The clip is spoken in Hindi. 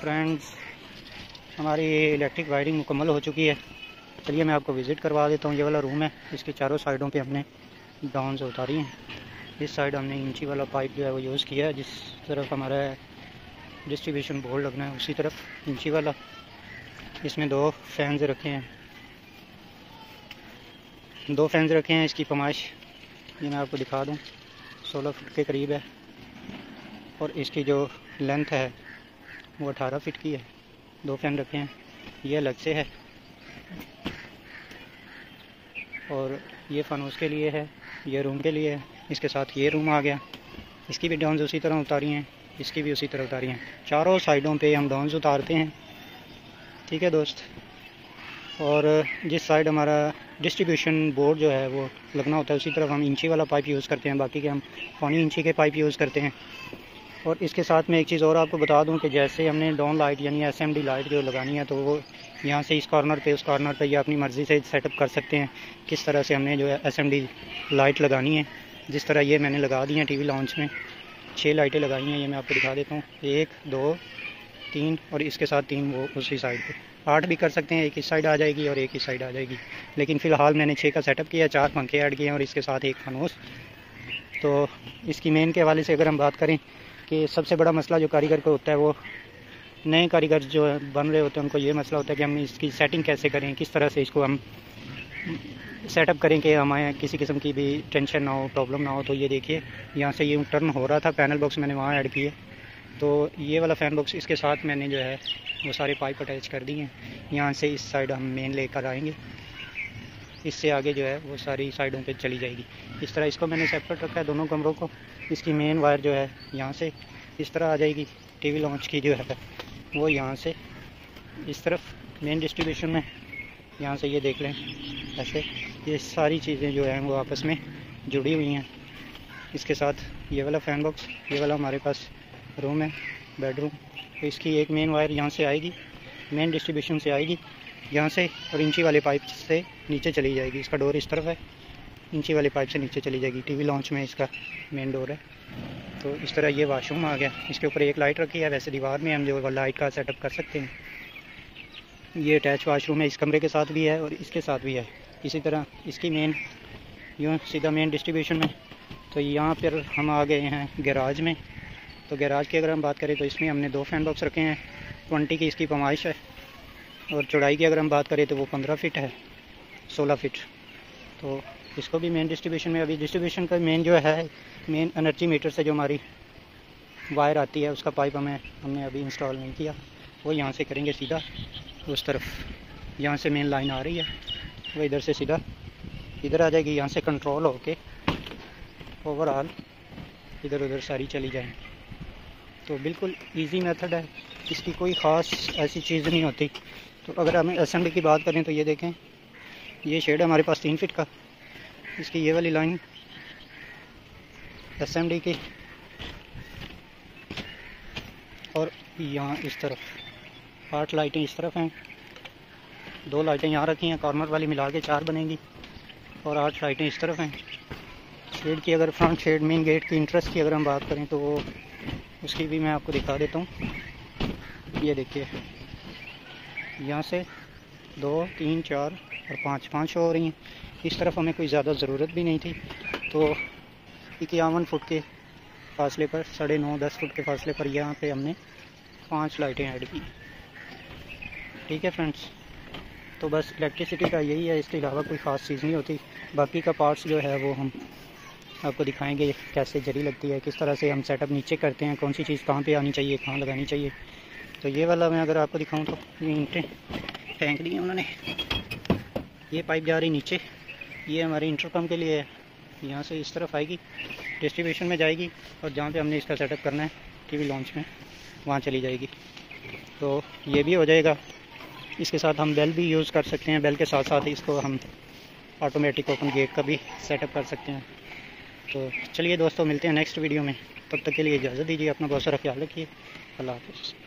फ्रेंड्स हमारी इलेक्ट्रिक वायरिंग मुकम्मल हो चुकी है। चलिए मैं आपको विज़िट करवा देता हूँ। ये वाला रूम है। इसके चारों साइडों पे हमने डाउन उतारी हैं। इस साइड हमने इंची वाला पाइप जो है वो यूज़ किया है, जिस तरफ़ हमारा डिस्ट्रीब्यूशन बोर्ड लगना है, उसी तरफ़ इंची वाला। इसमें दो फैंस रखे हैं। दो फैंस रखे हैं इसकी पमाइश। ये मैं आपको दिखा दूँ। सोलह फुट के करीब है। और इसकी जो लेंथ है वो अठारह फीट की है। दो फ़ैन रखे हैं। ये अलग से है। और ये फानूस के लिए है, ये रूम के लिए है। इसके साथ ये रूम आ गया। इसकी भी डाउन्स उसी तरह उतारी हैं, इसकी भी उसी तरह उतारी हैं। चारों साइडों पे हम डाउन्स उतारते हैं। ठीक है दोस्त? और जिस साइड हमारा डिस्ट्रीब्यूशन बोर्ड जो है, वो लगना होता है, उसी तरफ़ हम इंची वाला पाइप यूज़ करते हैं। बाकी के हम पौनी इंची के पाइप यूज़ करते हैं। और इसके साथ में एक चीज़ और आपको बता दूँ कि जैसे हमने डाउन लाइट यानी एस एम डी लाइट जो लगानी है तो वो यहाँ से इस कॉर्नर पे, उस कॉर्नर पे ये अपनी मर्ज़ी से सेटअप कर सकते हैं। किस तरह से हमने जो है एस एम डी लाइट लगानी है, जिस तरह ये मैंने लगा दी हैं टी वी लॉन्च में। छः लाइटें लगाई हैं, ये मैं आपको दिखा देता हूँ। एक, दो, तीन और इसके साथ तीन वो उसी साइड पर आठ भी कर सकते हैं, एक इस साइड आ जाएगी और एक इस साइड आ जाएगी। लेकिन फ़िलहाल मैंने छः का सेटअप किया, चार पंखे ऐड किए हैं और इसके साथ एक फनूस तो इसकी मेन के हवाले से अगर हम बात करें कि सबसे बड़ा मसला जो कारीगर को होता है वो नए कारीगर जो बन रहे होते हैं, उनको ये मसला होता है कि हम इसकी सेटिंग कैसे करें, किस तरह से इसको हम सेटअप करें कि हमारे किसी किस्म की भी टेंशन ना हो प्रॉब्लम ना हो। तो ये देखिए, यहाँ से ये टर्न हो रहा था पैनल बॉक्स मैंने वहाँ ऐड किए। तो ये वाला फ़ैन बॉक्स इसके साथ मैंने जो है, वो सारे पाइप अटैच कर दिए। हैं यहाँ से इस साइड हम मेन लेकर आएँगे। इससे आगे जो है वो सारी साइडों पे चली जाएगी। इस तरह इसको मैंने सेपरेट रखा है दोनों कमरों को। इसकी मेन वायर जो है यहाँ से इस तरह आ जाएगी। टीवी लॉन्च की जो है वो यहाँ से इस तरफ़ मेन डिस्ट्रीब्यूशन में यहाँ से ये देख लें। ऐसे ये सारी चीज़ें जो हैं वो आपस में जुड़ी हुई हैं। इसके साथ ये वाला फ़ैन बॉक्स ये वाला हमारे पास रूम है बेडरूम तो इसकी एक मेन वायर यहाँ से आएगी मेन डिस्ट्रीब्यूशन से आएगी। यहाँ से और इंची वाले पाइप से नीचे चली जाएगी। इसका डोर इस तरफ़ है। इंची वाले पाइप से नीचे चली जाएगी। टीवी लॉन्च में इसका मेन डोर है। तो इस तरह ये वाशरूम आ गया। इसके ऊपर एक लाइट रखी है। वैसे दीवार में हम जो लाइट का सेटअप कर सकते हैं। ये अटैच वाशरूम है। इस कमरे के साथ भी है और इसके साथ भी है। इसी तरह इसकी मेन यूँ सीधा मेन डिस्ट्रीब्यूशन में। तो यहाँ पर हम आ गए हैं गैराज में। तो गैराज की अगर हम बात करें तो इसमें हमने दो फ़ैन बॉक्स रखे हैं। ट्वेंटी की इसकी पमाइश है। और चौड़ाई की अगर हम बात करें तो वो पंद्रह फिट है, सोलह फिट तो इसको भी मेन डिस्ट्रीब्यूशन में, अभी डिस्ट्रीब्यूशन का मेन जो है मेन एनर्जी मीटर से जो हमारी वायर आती है, उसका पाइप हमें, हमने अभी इंस्टॉल नहीं किया। वो यहाँ से करेंगे सीधा, उस तरफ़। यहाँ से मेन लाइन आ रही है, वो इधर से सीधा। इधर आ जाएगी, यहाँ से कंट्रोल होके ओवरऑल इधर उधर सारी चली जाएँगी तो बिल्कुल इजी मेथड है। इसकी कोई ख़ास ऐसी चीज़ नहीं होती। तो अगर हमें असेंबली की बात करें तो ये देखें, ये शेड है हमारे पास तीन फिट का। इसकी ये वाली लाइन असेंबली की। और यहाँ इस तरफ़, आठ लाइटें इस तरफ़ हैं। दो लाइटें यहाँ रखी हैं कॉर्नर वाली मिला के चार बनेंगी। और आठ लाइटें इस तरफ़ हैं। शेड की अगर फ्रंट शेड मेन गेट की इंटरेस्ट की अगर हम बात करें तो उसकी भी मैं आपको दिखा देता हूँ। ये देखिए। यहाँ से दो, तीन, चार और पाँच पाँच हो रही हैं। इस तरफ़ हमें कोई ज़्यादा ज़रूरत भी नहीं थी। तो इक्यावन फुट के फासले पर, साढ़े नौ, दस फुट के फासले पर यहाँ पे हमने पाँच लाइटें ऐड की। ठीक है फ्रेंड्स तो बस इलेक्ट्रिसिटी का यही है, इसके अलावा कोई ख़ास चीज़ नहीं होती। बाकी का पार्ट्स जो है वो हम आपको दिखाएँगे, कैसे जरी लगती है, किस तरह से हम सेटअप नीचे करते हैं, कौन सी चीज़ कहाँ पे आनी चाहिए, कहाँ लगानी चाहिए। तो ये वाला मैं अगर आपको दिखाऊँ तो ये ईंटें फेंक दी हैं उन्होंने। ये पाइप जा रही नीचे। ये हमारे इंटरकम के लिए है यहाँ से इस तरफ़ आएगी डिस्ट्रीब्यूशन में जाएगी और जहाँ पे हमने इसका सेटअप करना है, टीवी लॉन्च में, वहाँ चली जाएगी। तो ये भी हो जाएगा। इसके साथ हम बेल भी यूज़ कर सकते हैं। बेल के साथ साथ इसको हम ऑटोमेटिक ओपन गेट का भी सेटअप कर सकते हैं। तो चलिए दोस्तों, मिलते हैं नेक्स्ट वीडियो में। तब तक के लिए इजाज़त दीजिए, अपना बहुत सारा ख्याल रखिए। अल्लाह हाफ़